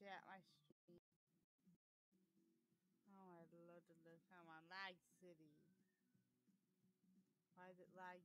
chat my stream. Oh, I'd love to look how my lag city. Why is it lag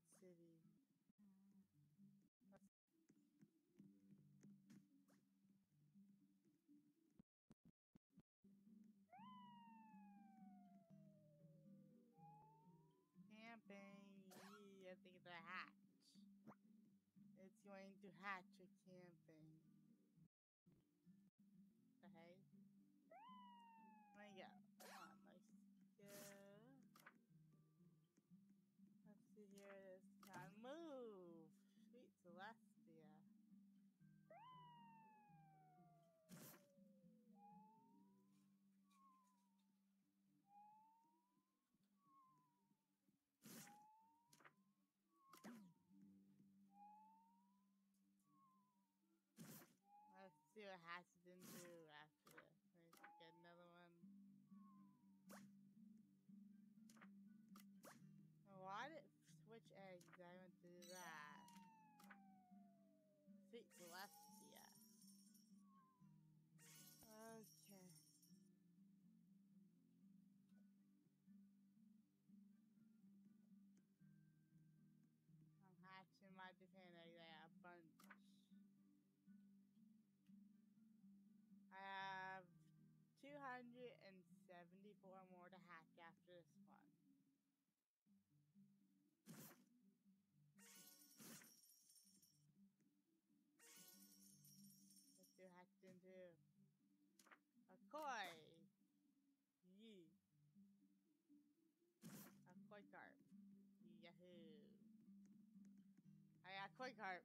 yeah, koi carp.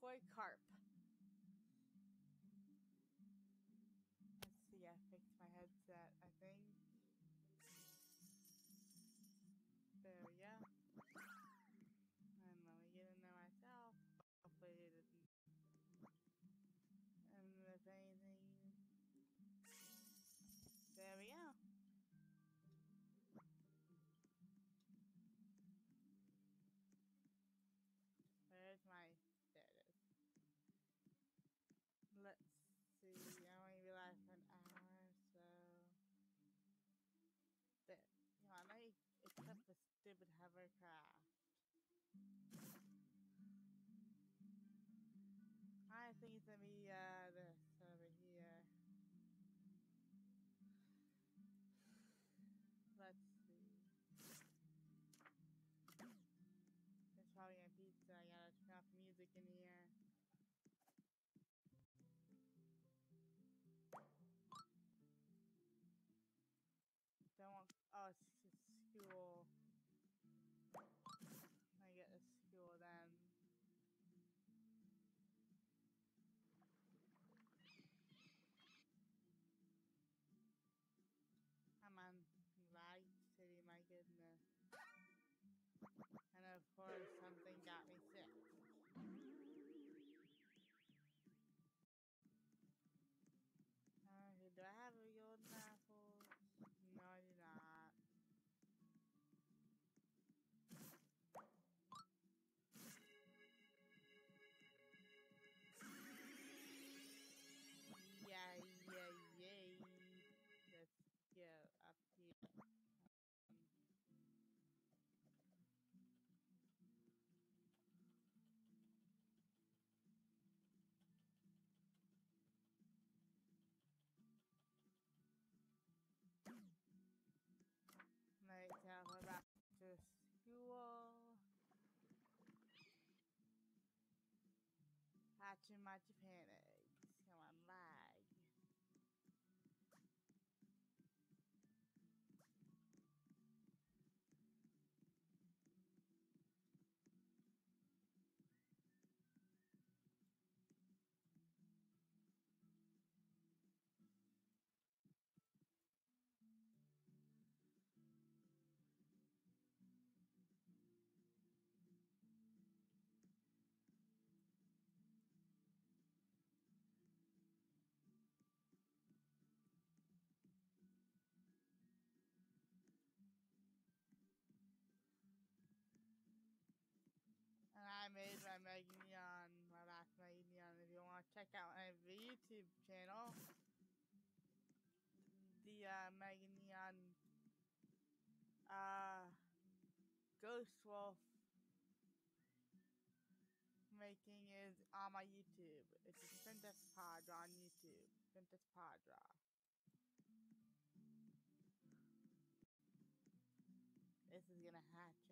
Koi carp. things in the uh, far not too much panic. making the um, uh, ah, Ghost Wolf making is on my YouTube. It's a Princess Paw Draw on YouTube. Princess Paw Draw. This is gonna happen.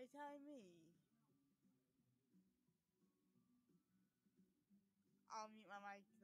FaceTime I'll mute my mic.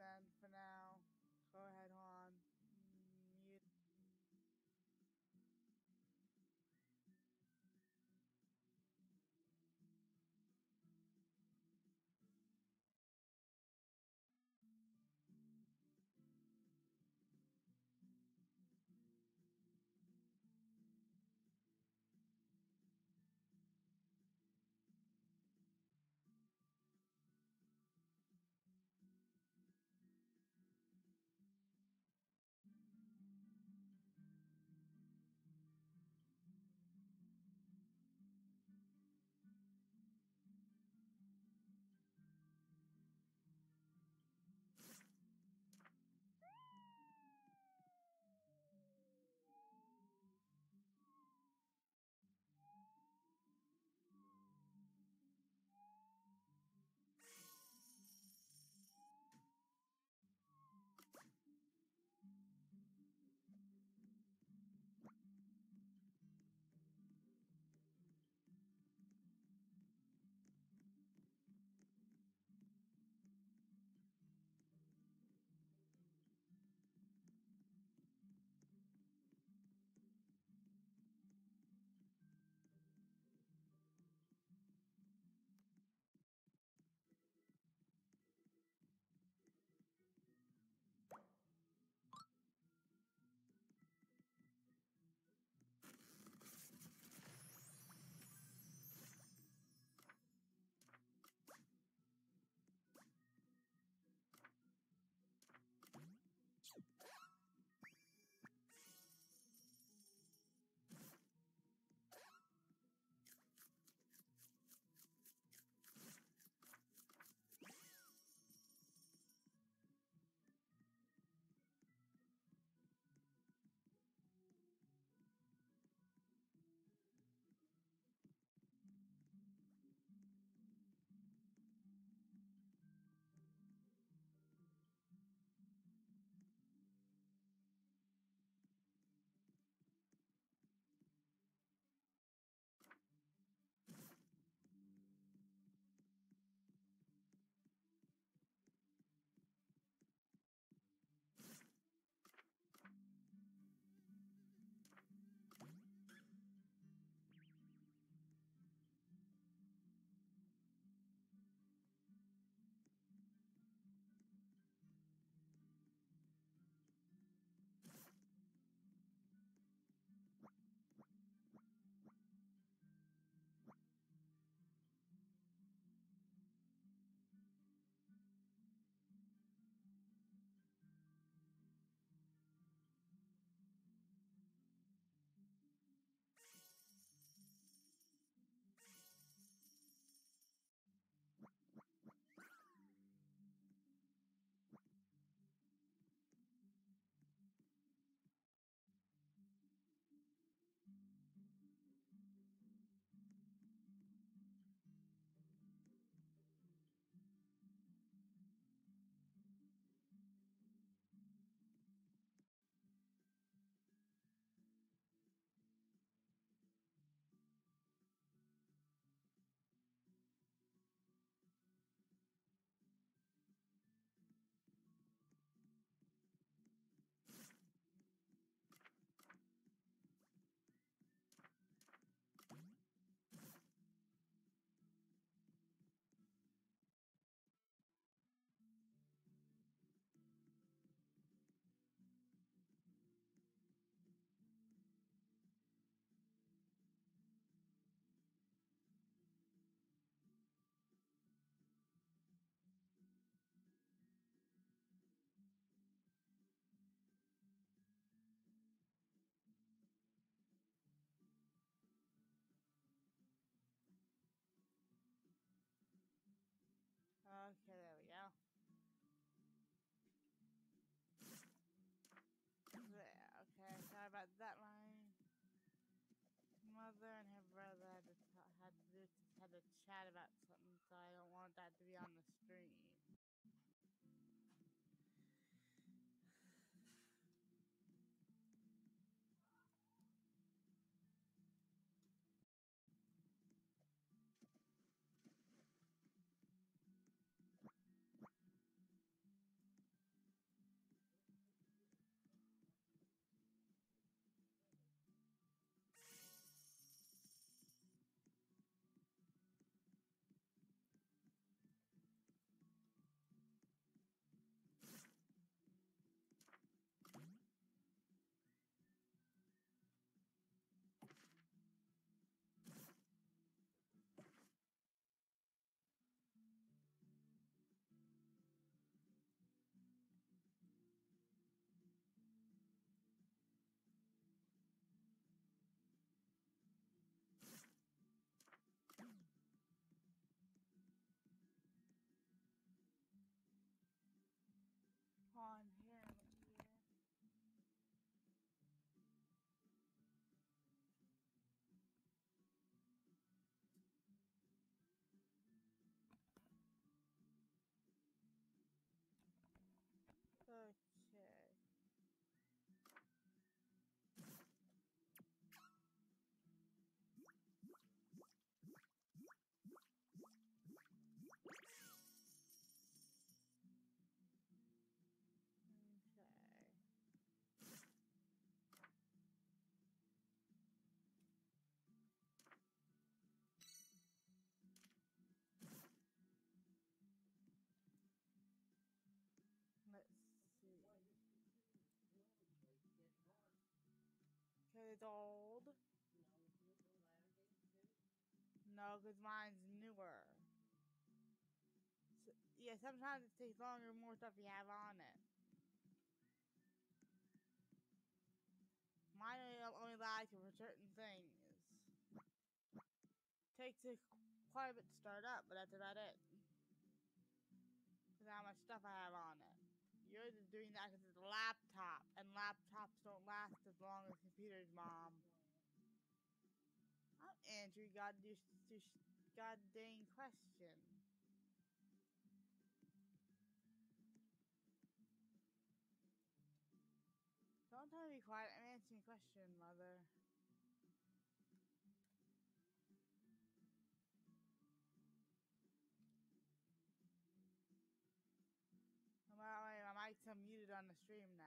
Old. No, cause mine's newer. So, yeah, sometimes it takes longer, more stuff you have on it. Mine only, allows for certain things. Takes a, quite a bit to start up, but that's about it. Cause how much stuff I have on it. You're doing that because it's a laptop, and laptops don't last as long as computers, Mom. I'm Andrew. God, God dang question. Don't tell me be quiet. I'm answering a question, Mother. Unmuted on the stream now.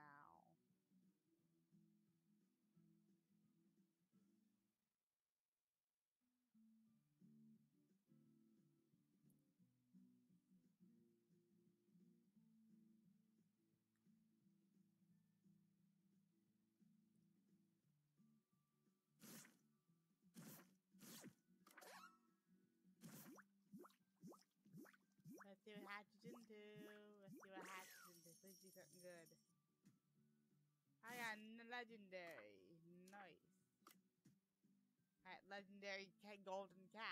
Let's see what hatches into. Something good. I got legendary. Nice. Cat legendary cat golden cat.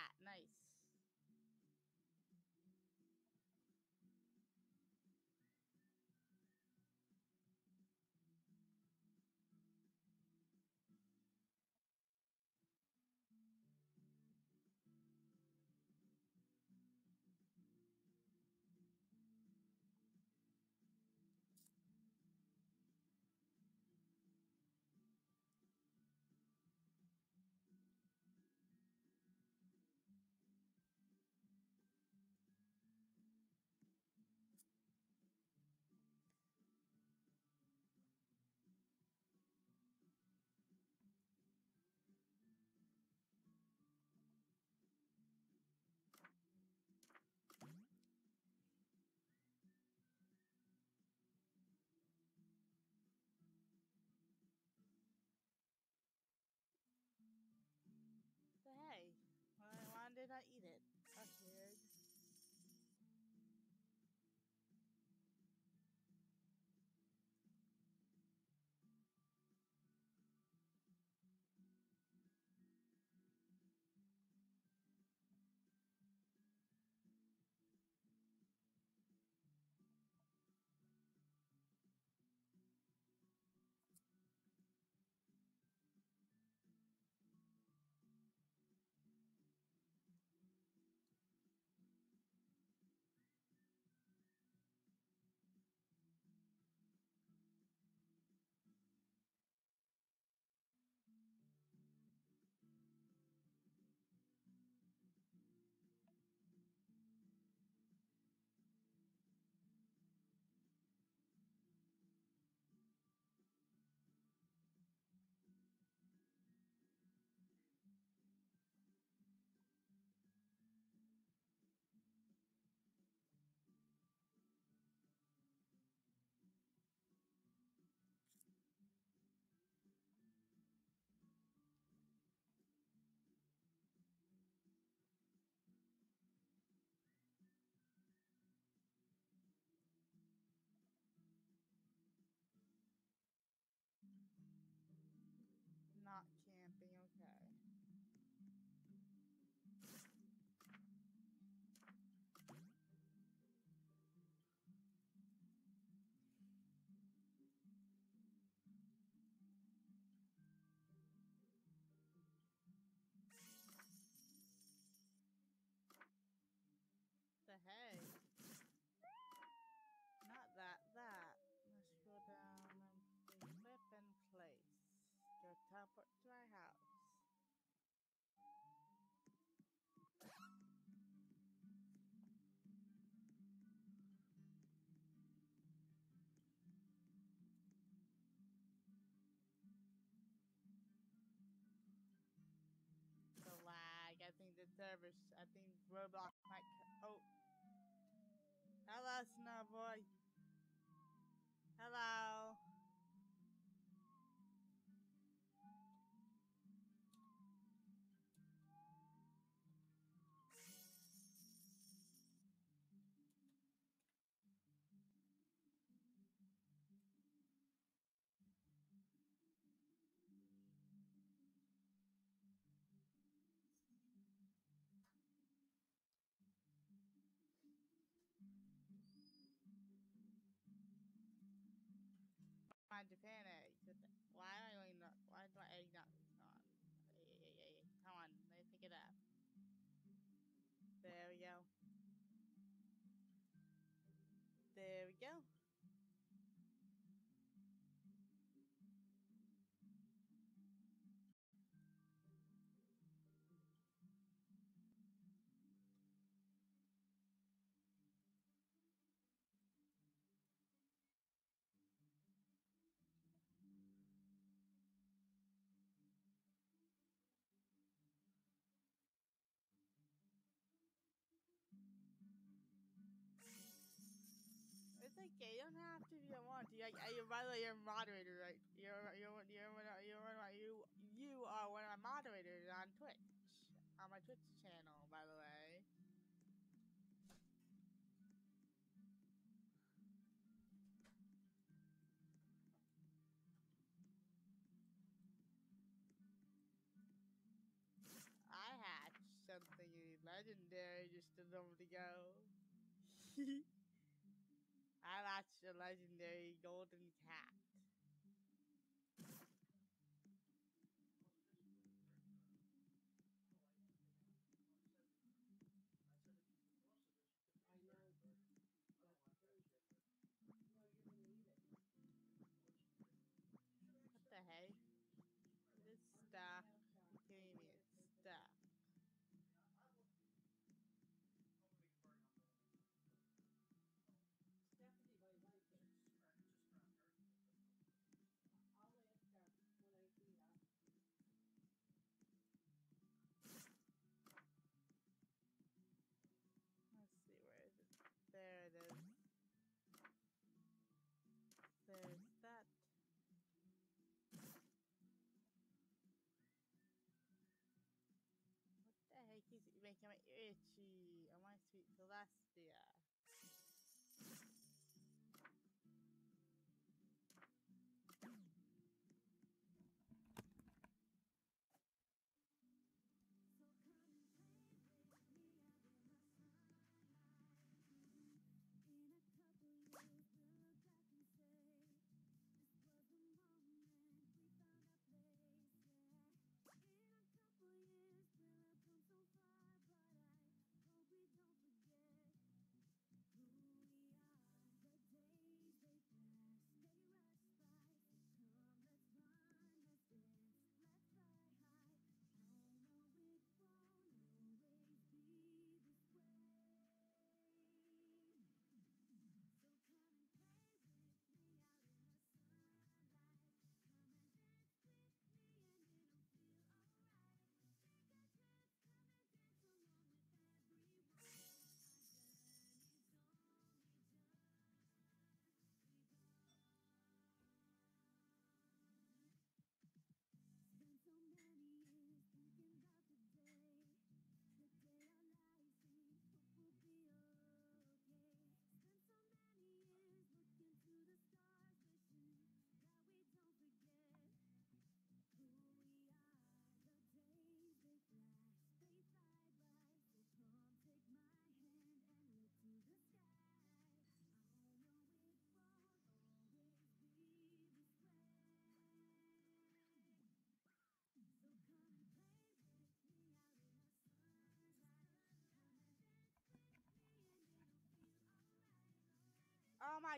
Roblox might. Oh. Tell us now, boy. Japan okay. You don't have to if you want to. I, I, by the way, you're a moderator, right? You're you're you're one of, you're one of, you you are one of my moderators on Twitch on my Twitch channel, by the way. I had something legendary just a moment ago catch the legendary golden cat. 因为因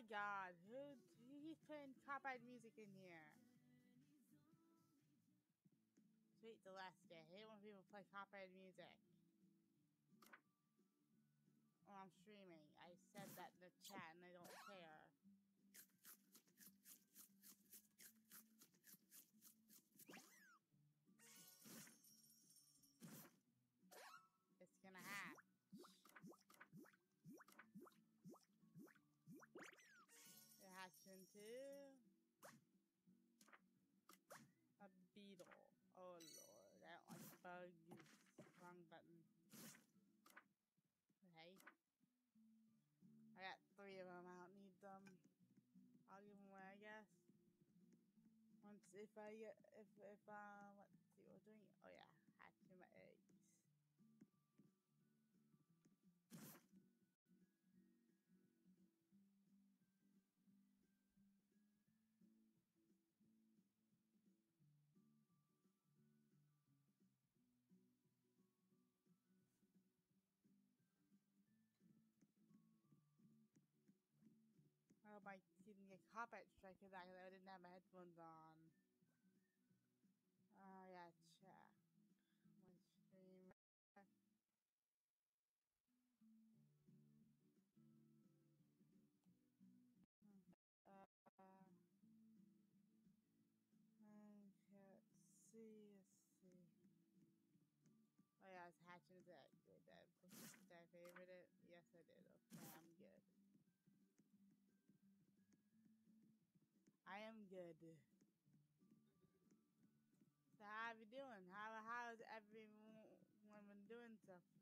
my god, who he's putting copyrighted music in here? Sweet Alaska. I hate when people play copyrighted music. When I'm streaming, I said that in the chat and I don't. Hatched into a beetle. Oh lord, I don't like. Wrong button. Okay. I got three of them. I don't need them. I'll give them away, I guess. Once if I get if if uh hope I didn't get strike for that 'cause I didn't have my headphones on. Good. So how you doing? How how's everyone doing stuff?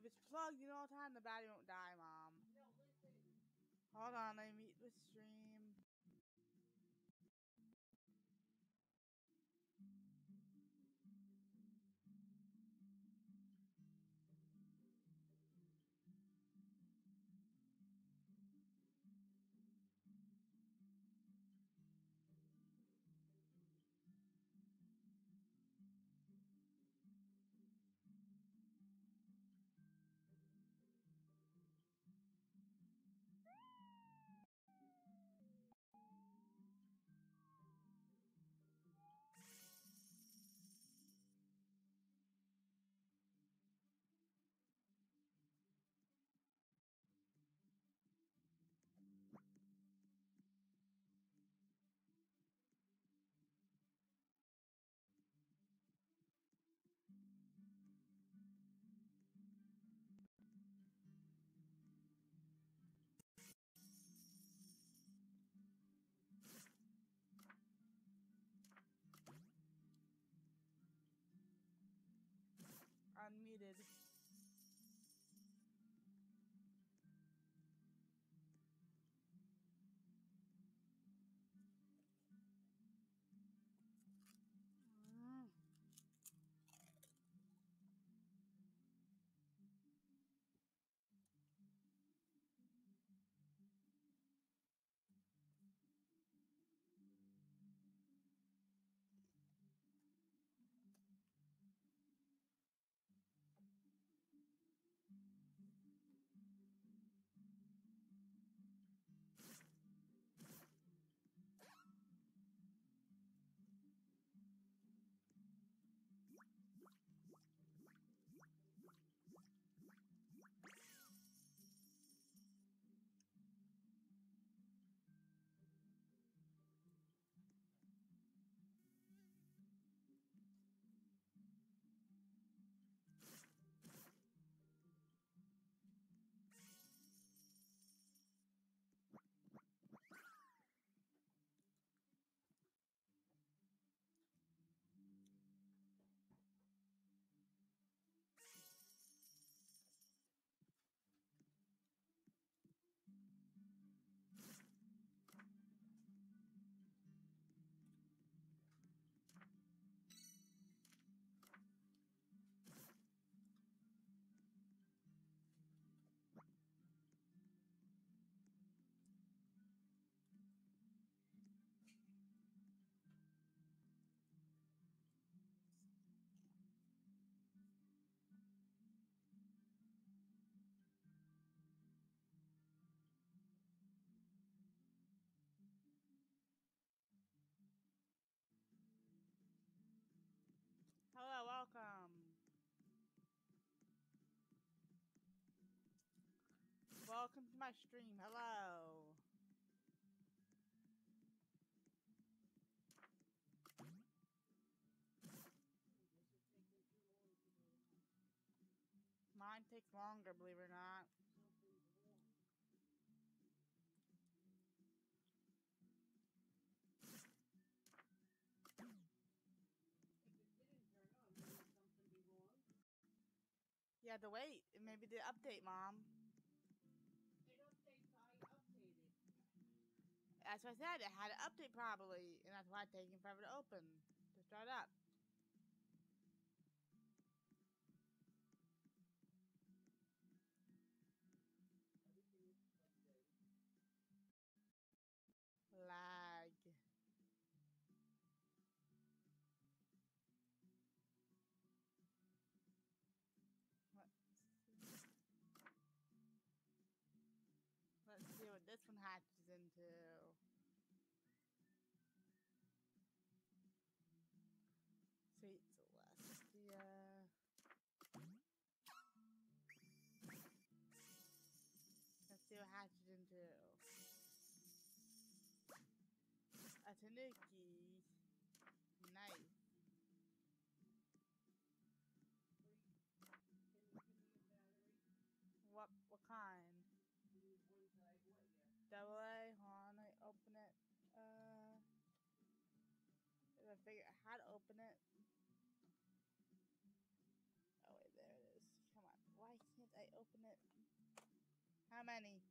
If it's plugged in all the time, the battery won't die, Mom. No, listen. Hold on, let me mute the stream. needed. Welcome to my stream. Hello. Mine takes longer, believe it or not. Yeah, the wait. Maybe the update, mom. What I said. It had an update probably, and that's why it's taking forever to open to start up. Lag. Let's see what this one hatches into. Tanuki. Nice. What what kind? Double A, hold on, I open it. Uh I figure out how to open it. Oh wait, there it is. Come on. Why can't I open it? How many?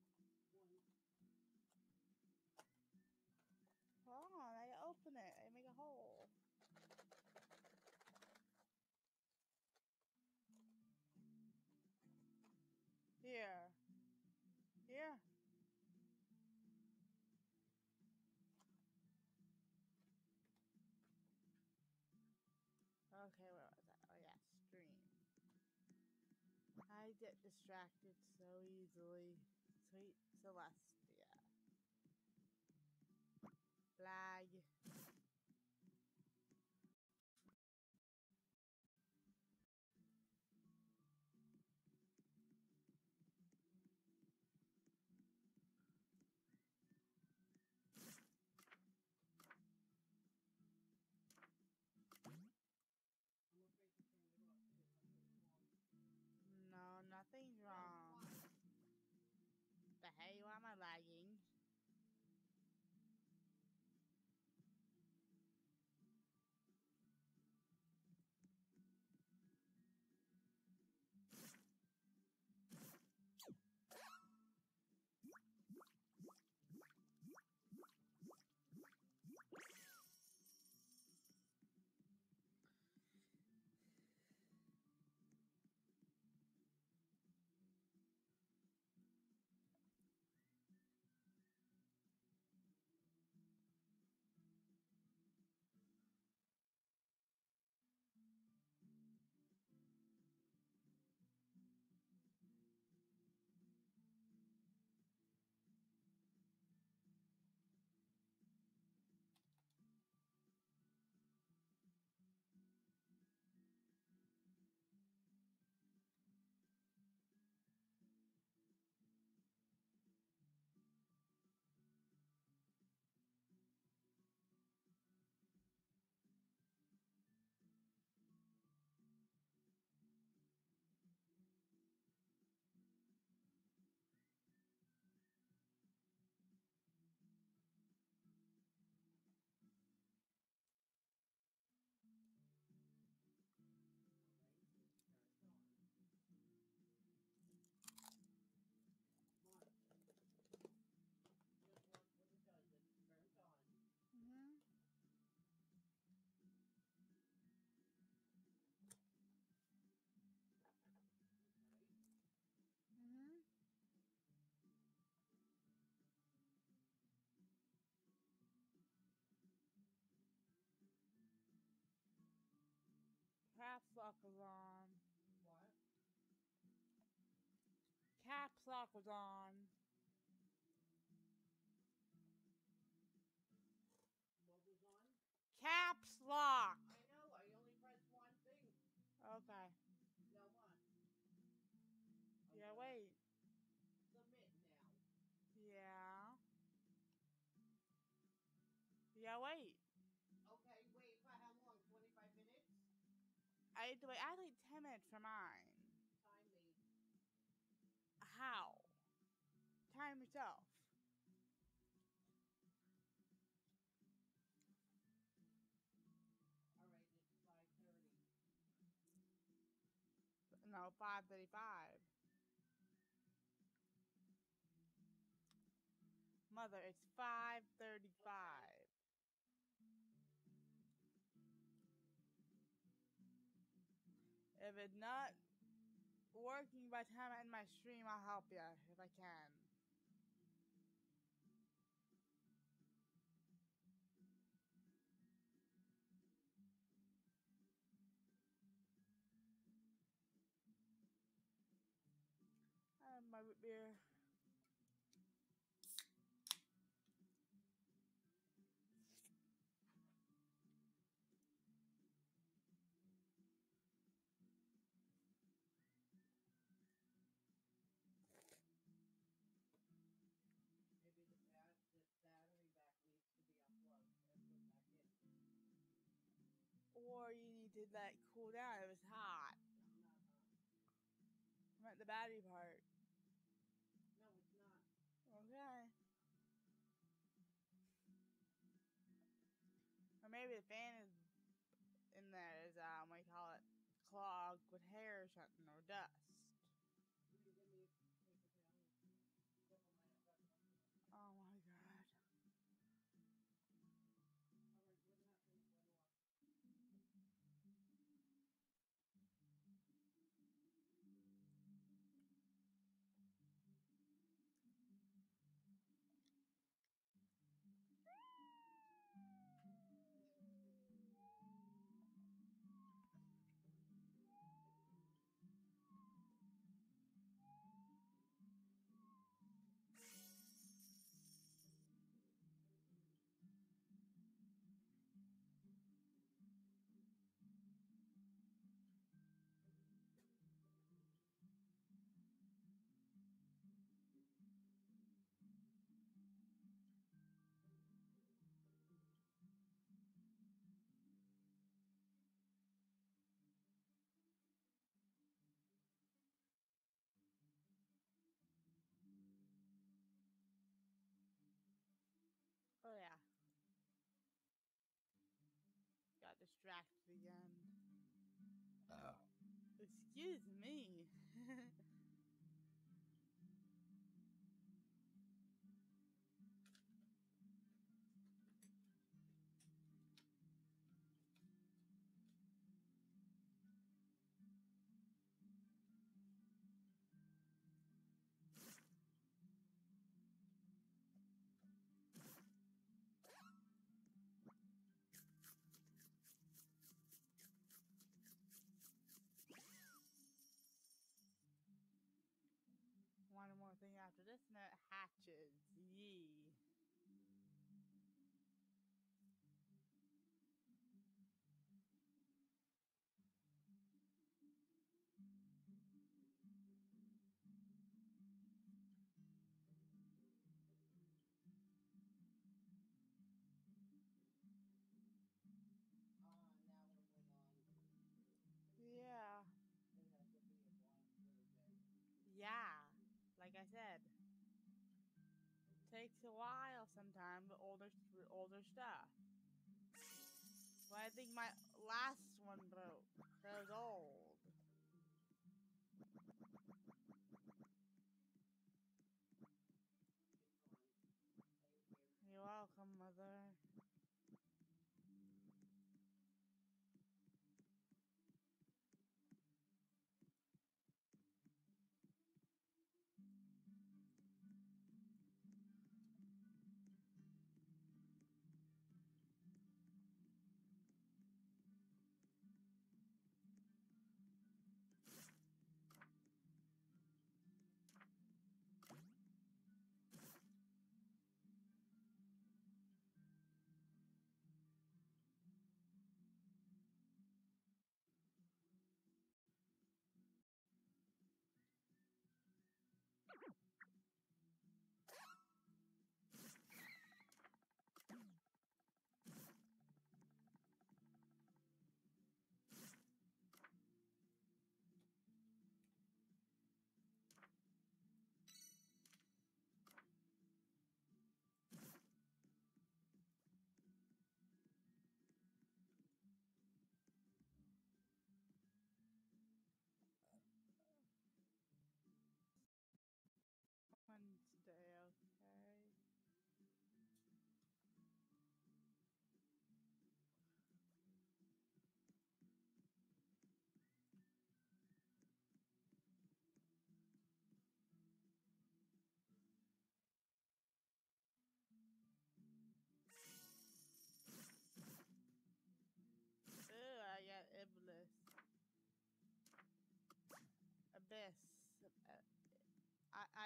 I get distracted so easily. Sweet Celestia. Lag. you lock was on. What was on? Caps lock. I know, I only pressed one thing. Okay. Now what? Yeah, wait. Submit now. Yeah. Yeah, wait. Okay, wait for how long? 25 minutes? I wait. I had like 10 minutes for mine. Time me. How? Time yourself. Alright, it's 5.30. No, 535. Mother, it's 535. If it's not working by the time I end my stream, I'll help you if I can. I have my root beer. Or you need to let it cool down if it's hot. Not hot. I meant the battery part. No, it's not. Okay. Or maybe the fan is in there is um what do you call it clogged with hair or something or dust. Distracted again. Oh. Excuse me. But I think my last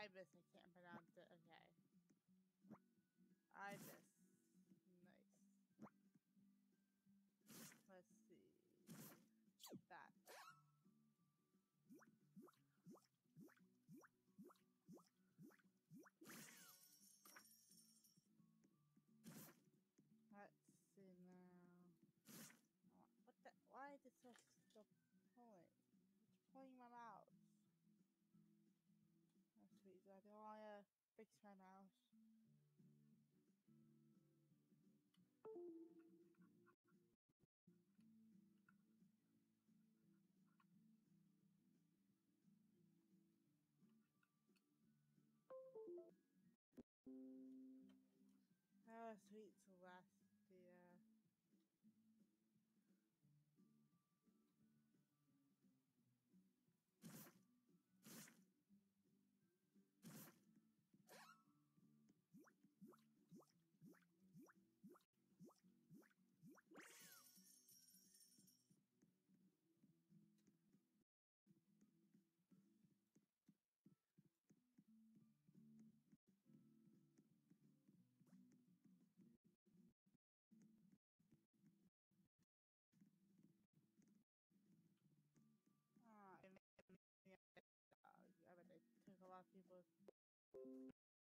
ibis. I can't pronounce it. Okay. Ibis. Nice. Let's see. That. Let's see now. What the? Why is it so Oh, sweet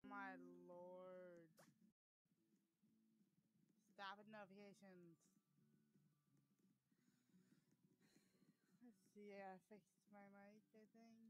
My lord. Stop with notifications. Let's see. I fixed my mic, I think.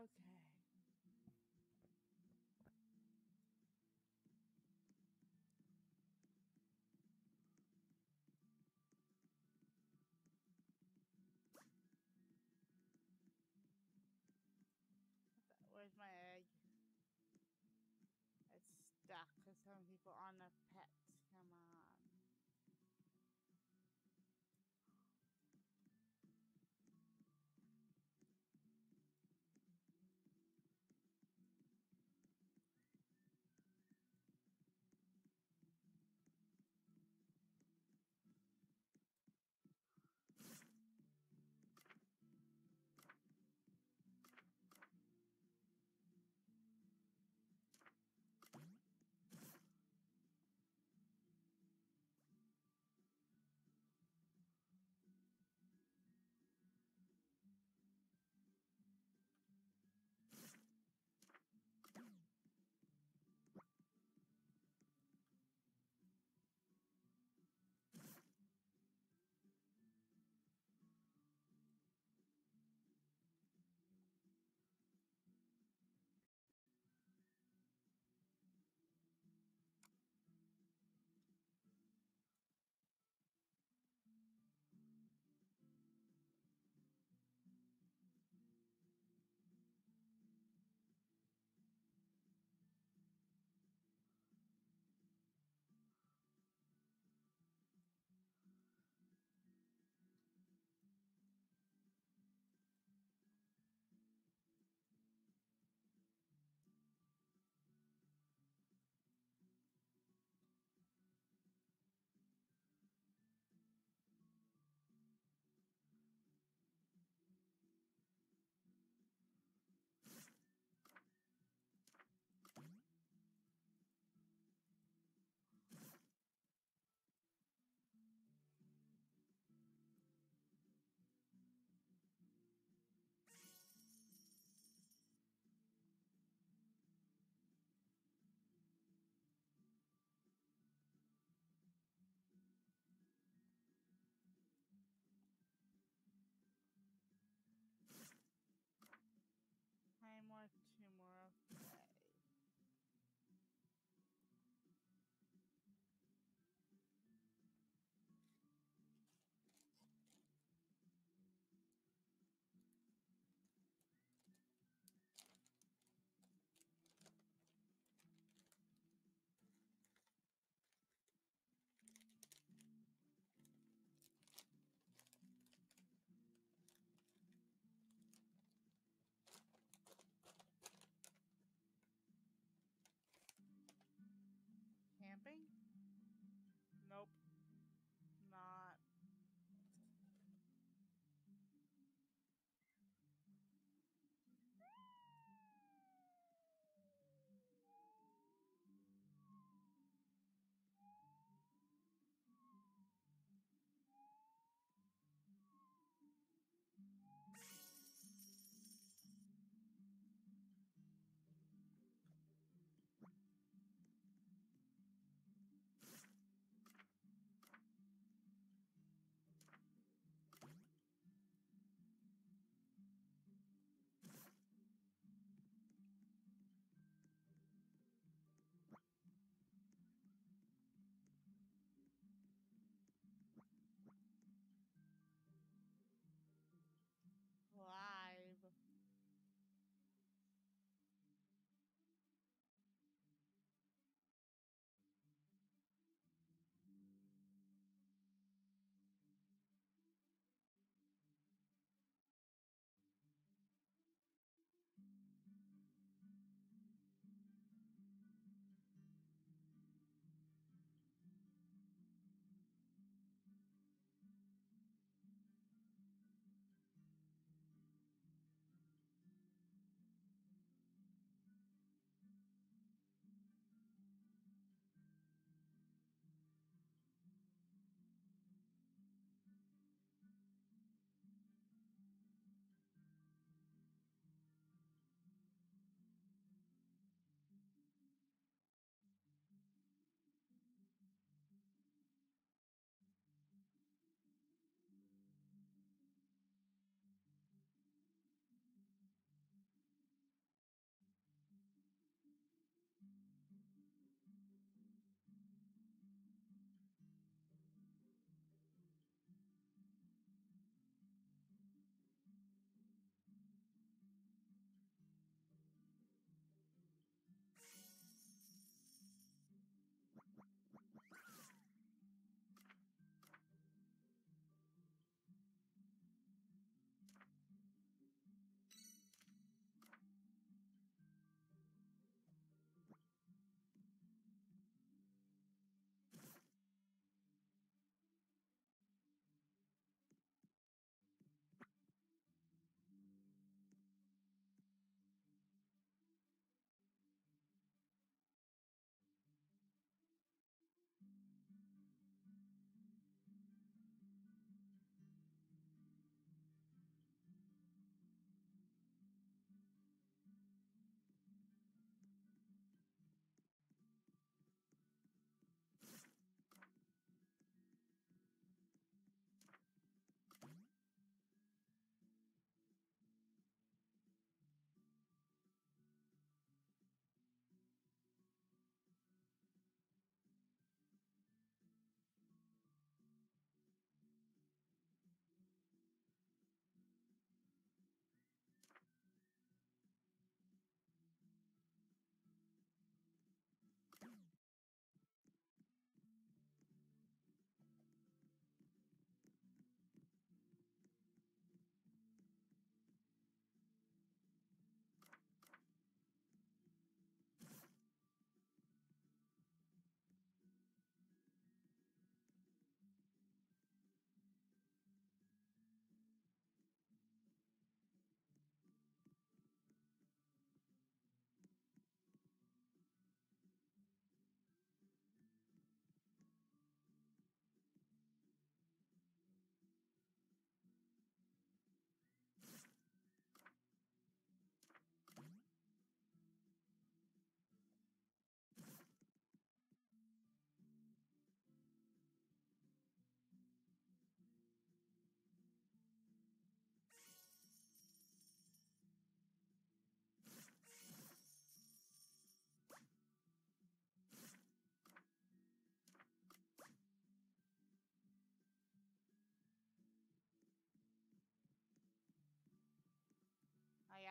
Okay. Where's my egg? It's stuck because some people on the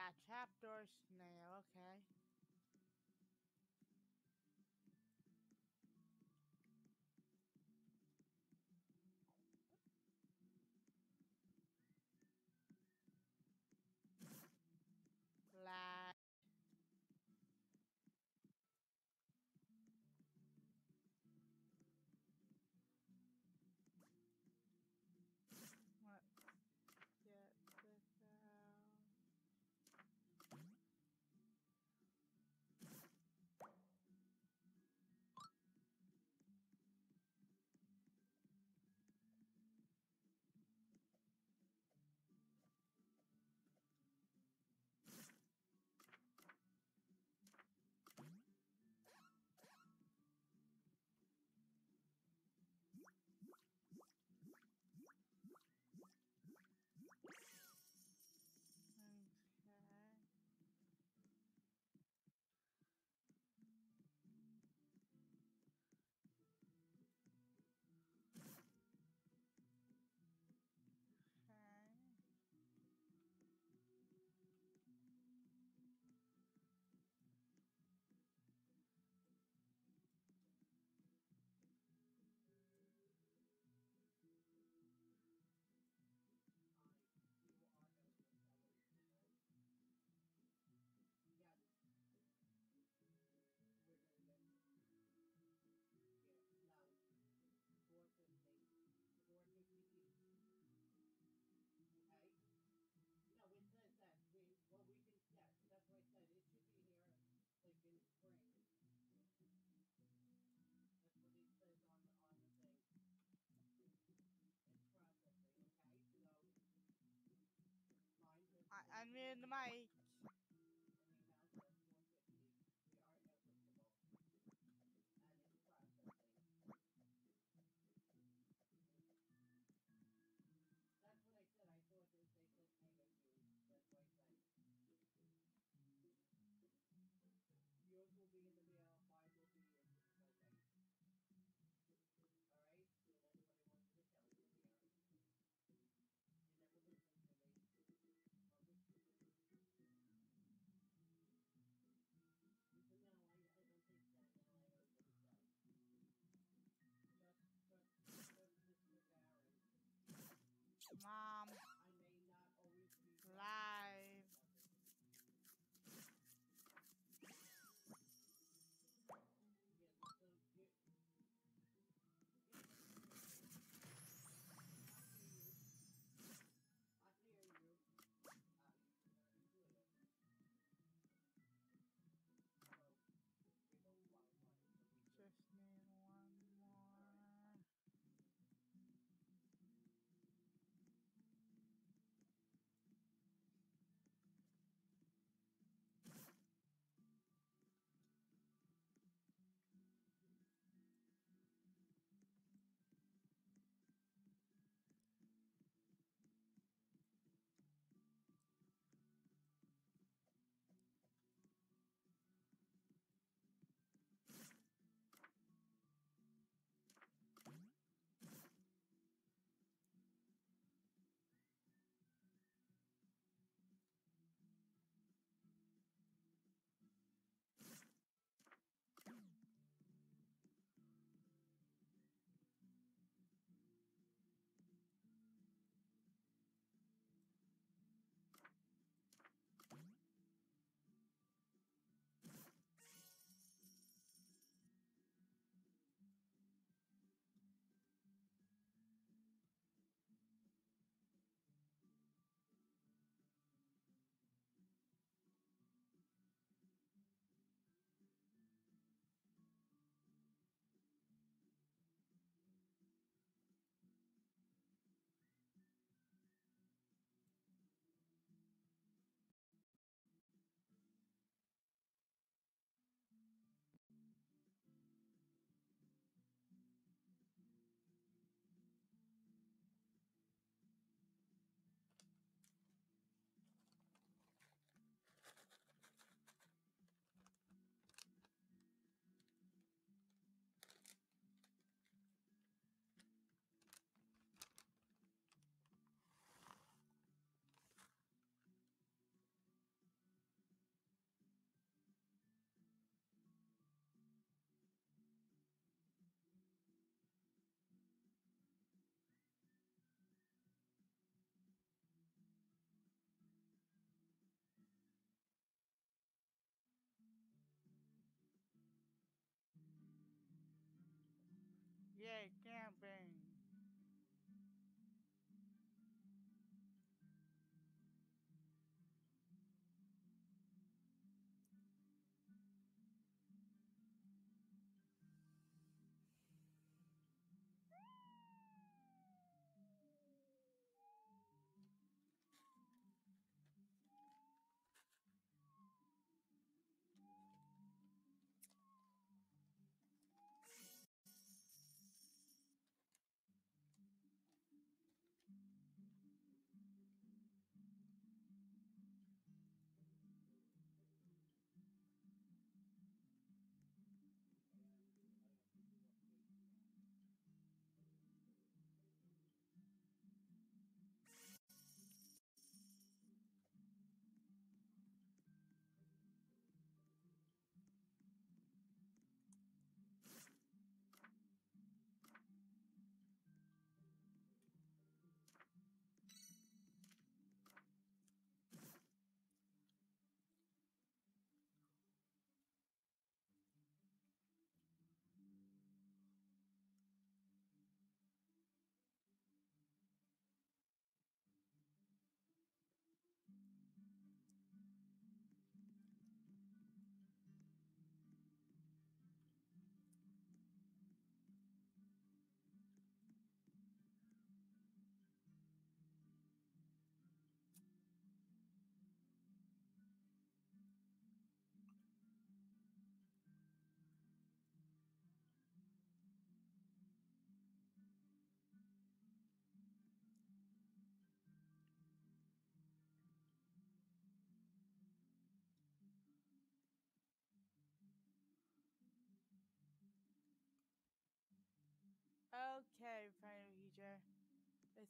Ah, trapdoor snail. Okay. I unmuted the mic. Mom,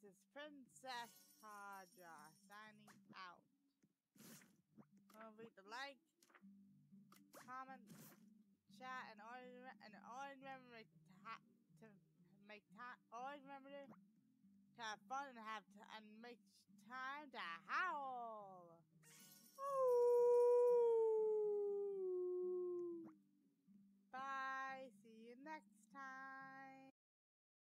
This is Princess Paw Draw signing out. Don't forget to like, comment, chat, and always and always remember to, to make time. Always remember to, to have fun and have t- and make time to howl.